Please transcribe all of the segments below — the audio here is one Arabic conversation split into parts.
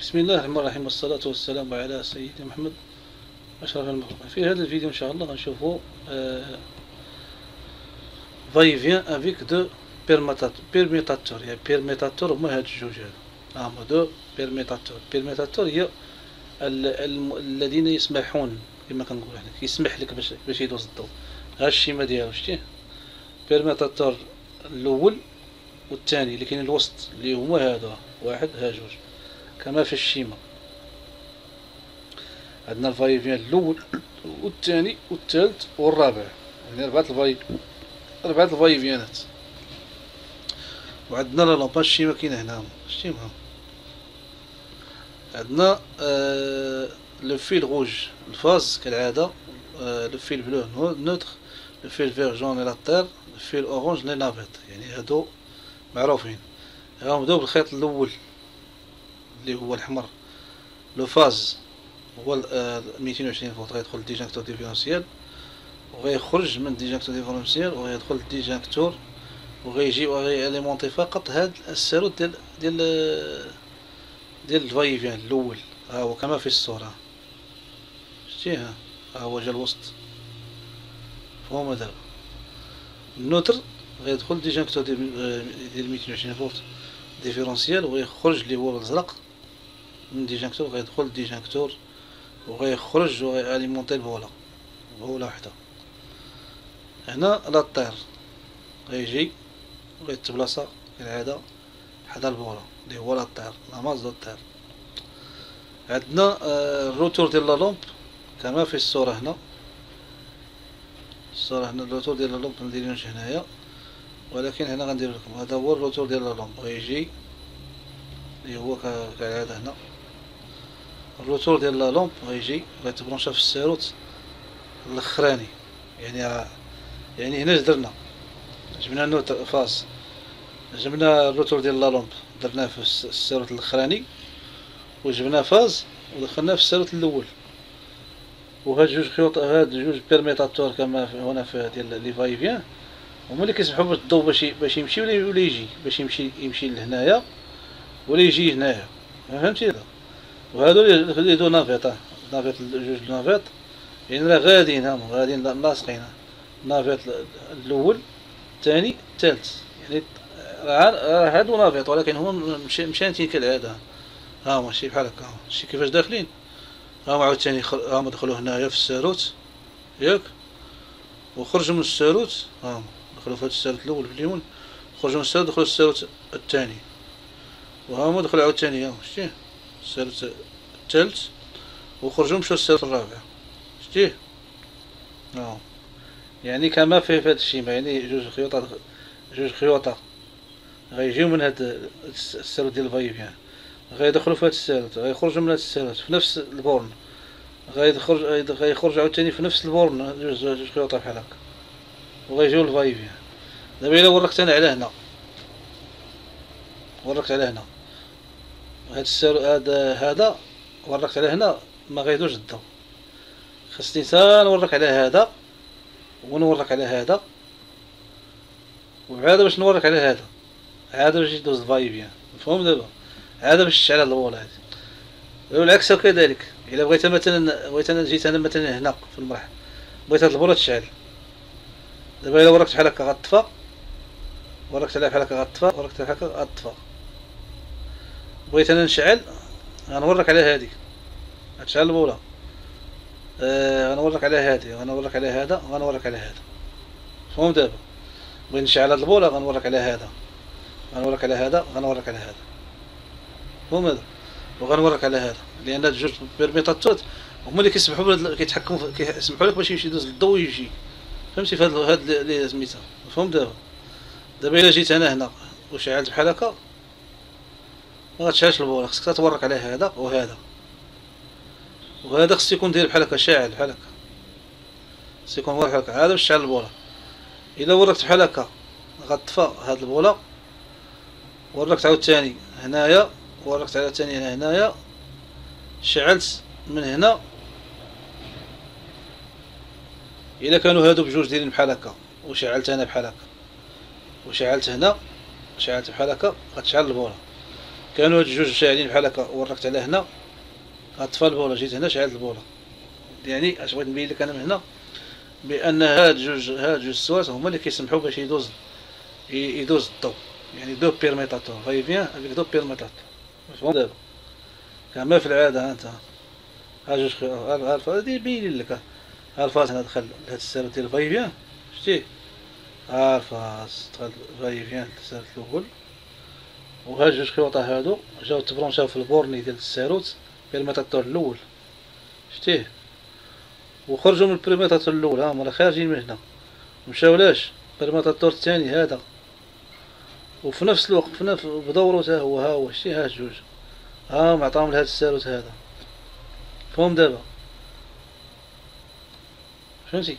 بسم الله الرحمن الرحيم والصلاة والسلام على سيدنا محمد أشرف المخلوقين. في هذا الفيديو إن شاء الله غنشوفو va-et-vient avec deux permutateurs يعني permutateur هما هاد الجوج هادو هما deux permutateurs permutateur هي الذين يسمحون كما كنقول حنا كيسمح لك باش باش يدوز الضوء. ها ال schéma ديالو شتيه permutateur الأول والثاني اللي كاين الوسط اللي هما هذا واحد ها جوج. كما في ال schéma عندنا ال va-et-vient الأول والثاني والثالث والرابع. يعني اربعه ال va اربعه الفايفيانات وعندنا لا لامباج ال schéma كاينة هنا. ال schéma عندنا آه le fil rouge ال phase كالعادة آه le fil bleu neutre le fil vert jaune la terre le fil orange les navettes. يعني هادو معروفين. غنبداو بالخيط الأول. اللي هو الحمر. le phase هو 220 فولت غيدخل disjoncteur différentiel وغيخرج من disjoncteur différentiel وغيدخل disjoncteur وغيجي وغياليمونتي فقط هاد الساروت ديال ديال ديال ال va-et-vient الأول. ها هو كما في الصورة. شتي ها هو جا الوسط. فهو دابا ال neutre غيدخل disjoncteur ديال 220 فولت différentiel وغيخرج اللي هو الازرق من disjoncteur غيدخل disjoncteur وغيخرج وغيأليمونتي البولا بولا وحدة. هنا la terre غيجي وغيتبلاصا كالعادة حدا البولا اللي هو la terre la masse de terre. عندنا آه، ال retour ديال la كما في الصورة هنا. الصورة هنا ال retour ديال la lampe منديرينوش هنايا. ولكن هنا غندير لكم هذا هو ال retour ديال la lampe. غيجي اللي هو كالعادة هنا. ال retour ديال la lampe غيجي غيتبرونشا في الساروت الأخراني. يعني يعني هنا درنا جبنا notre phase. جبنا ال retour ديال la lampe. درناه في الساروت الأخراني وجبنا phase ودخلناه في الساروت الأول. وهاد جوج خيوط هاد جوج permutateurs كما هنا في ديال les va-et-vient هما اللي كيسمحوا باش الضو باش باش يمشي ولا يجي. باش يمشي يمشي لهنايا ولا يجي هنايا. فهمتي؟ وهادو اللي les deux navettes navettes جوج navettes يعني راه غاديين هما غاديين لاصقين. navettes الأول الثاني الثالث. يعني راه هادو نافيط ولكن هما مشانتين كالعاده ها هما شي بحال هكا. شي كيفاش داخلين؟ ها هما عاوتاني هما دخلوا هنايا في الساروت. ياك؟ وخرجوا من الساروت. ها هما دخلوا في الساروت الأول في اليمين خرجوا من الساروت دخلوا الساروت الثاني. وها هما دخلوا عاوتاني ها شتيه الساروت الثالث وخرجوا مشاو الساروت الرابع. شتيه؟ ها يعني كما في هذا الشيء يعني جوج خيوط جوج خيوط غيجيو من هاد الساروت ديال ال va-et-vient غيدخلوا في هاد الساروت غيخرجوا من هاد الساروت في نفس ال borne. غيخرج غيخرج عاوتاني في نفس ال borne جوج خيوط بحال هكا. وغيجيو ال va-et-vient دابا إلا وركت أنا على هنا. وركت على هنا. هاد السر هذا هذا وركت على هنا ما غيدوزش الضو. خصني نورك على هذا ونورك على هذا. وعاد باش نورك على هذا. عاد باش يدوز ال va-et-vient مفهوم دابا؟ عاد باش تشعل الضوء هذه والعكس كذلك إلا بغيت مثلا بغيت أنا جيت أنا مثلا هنا في المراح. بغيت هاد البوله تشعل. دابا إلا وركت بحال هكا غطفى وركت عليها بحال هكا غطفى وركت عليها هكا غطفى بغيت أنا نشعل غنورك على هادي غتشعل البوله آه غنورك على هادي غنورك على هذا غنورك على هذا فهم دابا بغيت نشعل هاد البوله غنورك على هذا غنورك على هذا غنورك على هذا فهم هذا وغنورك على هذا لأن هاد جوج permutateurs هما اللي كيسمحوا كيتحكموا كيسمحوا لك باش يمشي يدوز الضو ويجي فهمتي في هاد اللي سميتها فهم دابا دابا الا جيت أنا هنا وشعلت بحال هكا ما غتشعلش البوله خصك تورك على هذا وهذا. وهذا خصو يكون داير بحال هكا شاعل بحال هكا. خصو يكون بحال هكا هذا باش تشعل البوله الا وركت بحال هكا غطفى هاد البوله وركت عاوتاني هنايا وركت على ثاني هنايا. شعلت من هنا. الا كانوا هادو بجوج دايرين بحال هكا وشعلت أنا بحال هكا. وشعلت هنا شعلت بحال هكا غتشعل البوله كانوا هاد الجوج شاعلين بحال هكا وركت على هنا. غطفى البوله جيت هنا شعلت البوله يعني أش بغيت نبين لك أنا من هنا؟ بأن هاد جوج هاد جوج السوارت هما اللي كيسمحوا باش يدوز يدوز الضوء. يعني deux permutateurs va-et-vient avec deux permutateurs دابا كما في العاده انت ها جوج ال phase يبين لك ها ال phase هنا دخل لهاد السالب ديال va-et-vient شتي ها ال phase دخل va-et-vient السالب الأول وها جوج خيوطا هادو جاو تبرونشاو في ال bornier ديال الساروت permutateur الأول. شتيه. وخرجوا من ال permutateur الأول ها هما خارجين من هنا. مشاو لاش ال permutateur الثاني هذا. وفي نفس الوقت في نفس بدورو تا هو ها هو شتي ها جوج. ها معطاهم لهاد الساروت هذا. فهم دابا. فهمتي؟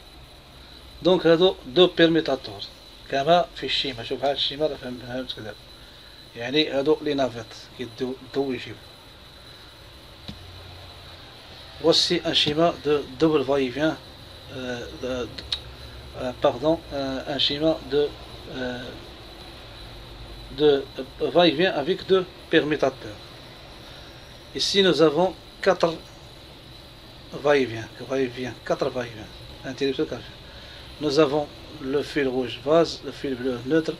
donc هادو deux permutateurs. كما في ال schéma. شوف هاد ال schéma راه فهمت دابا يعني هادو لي نافيت كيدو الضو يجيبو Voici un schéma de double va-et-vient, euh, euh, pardon, euh, un schéma de, de va-et-vient avec deux permuttateurs. Ici nous avons quatre va-et-vient, va-et-vient, quatre va-et-vient, Nous avons le fil rouge vase, le fil bleu neutre,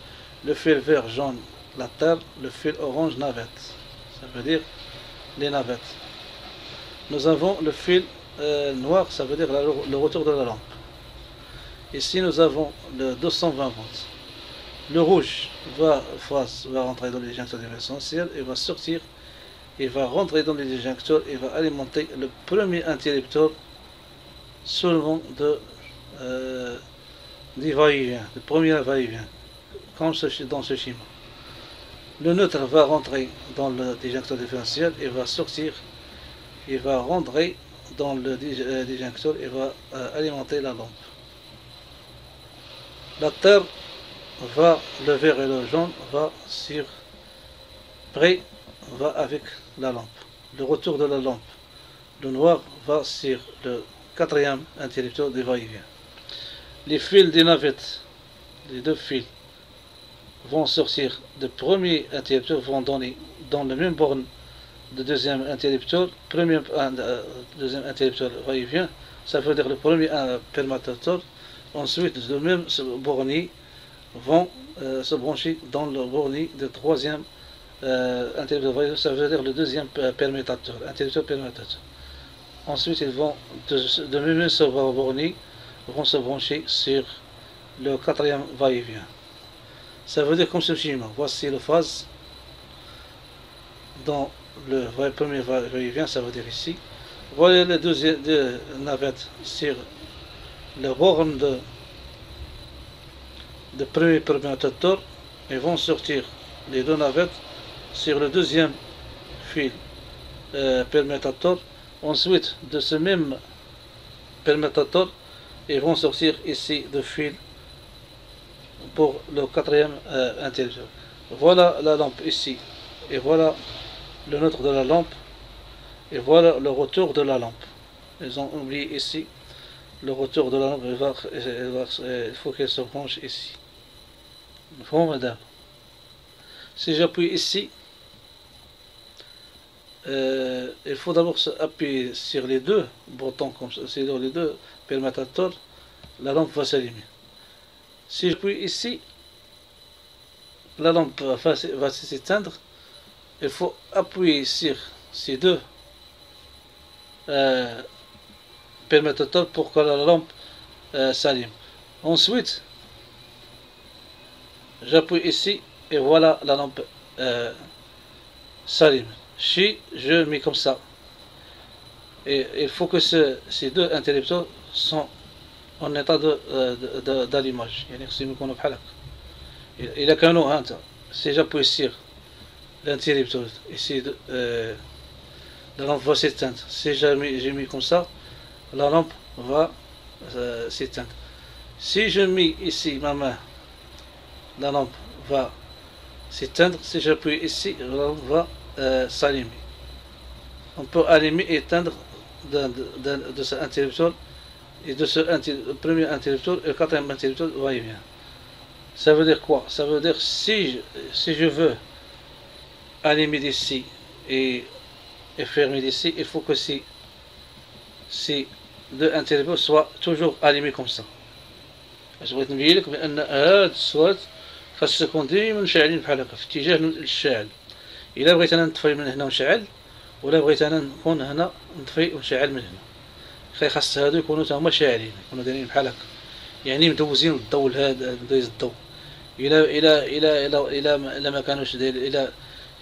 le fil vert jaune la terre, le fil orange navette. Ça veut dire les navettes. Nous avons le fil euh, noir, ça veut dire le retour de la lampe. Ici, nous avons le 220 volts. Le rouge va, va rentrer dans l'éjecteur essentiel et va sortir et va rentrer dans l'éjecteur et va alimenter le premier interrupteur seulement de euh, va-et-vient, le premier va-et-vient, comme dans ce schéma. Le neutre va rentrer dans le déjecteur différentiel et va sortir il va rentrer dans le euh, disjoncteur et va euh, alimenter la lampe. La terre va, le vert et le jaune va sur près, va avec la lampe. Le retour de la lampe. Le noir va sur le quatrième interrupteur de va-et-vient. Les fils des navettes, les deux fils, vont sortir. Le premier interrupteur vont donner dans la même borne le deuxième interrupteur, premier euh, deuxième interrupteur va-et-vient, ça veut dire le premier euh. Ensuite, le même borni vont euh, se brancher dans le borni du troisième interrupteur ça veut dire le deuxième permutateur, interrupteur permutateur. Ensuite, ils vont de, de même ce borni vont se brancher sur le quatrième va-et-vient. Ça veut dire comme ce schéma. Voici le phase dans le premier va-et-vient, ça veut dire ici. Voilà les deux, navettes sur le borne de, premier permutateur et vont sortir les deux navettes sur le deuxième fil euh. Ensuite, de ce même permutateur, ils vont sortir ici deux fils pour le quatrième euh, Voilà la lampe ici. Et voilà le nôtre de la lampe. Et voilà le retour de la lampe. Ils ont oublié ici le retour de la lampe. Il, faut qu'elle se branche ici. Bon, madame. Si j'appuie ici, euh, il faut d'abord appuyer sur les deux boutons comme ça, sur les deux permuttateurs, la lampe va s'allumer. Si j'appuie ici, la lampe va s'éteindre il faut appuyer sur ces deux euh, permettateurs pour que la lampe euh, s'allume. Ensuite, j'appuie ici et voilà la lampe euh, s'allume. Si je mets comme ça, il faut que ces deux interrupteurs sont en état d'allumage. Il a qu'un nom, si j'appuie sur l'interrupteur ici de, la lampe va s'éteindre. Si j'ai mis, comme ça, la lampe va s'éteindre. Si je mets ici ma main, la lampe va s'éteindre. Si j'appuie ici, la lampe va s'allumer. On peut allumer et éteindre de, de, de, cet interrupteur et de ce premier interrupteur et le quatrième interrupteur va et vient. Ça veut dire quoi Ça veut dire si si je veux allumé d'ici et, et fermé d'ici, il faut que si, si deux intervalles soient toujours allumés comme ça. اش بغيت نبين لك بان هاد الصوات خاص تكون ديما مشعلين بحال هكا في اتجاه الشاعل الا بغيت انا نطفي من هنا ونشعل ولا بغيت انا نكون هنا نطفي ونشعل من هنا خاص هادو يكونوا هما شاعلين يكونوا دايرين بحال هكا. يعني مدوزين الضوء لهذا مدوز الضوء إلى إلى إلى إلى إلى إلى ما كانوش داير إلى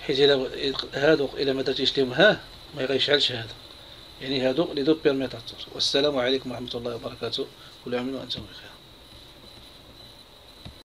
حيت إلى هادو إلى ما درتيش لهم ها ما غيشعلش هذا يعني هادو les deux permutateurs. والسلام عليكم ورحمة الله وبركاته. كل عام وأنتم بخير.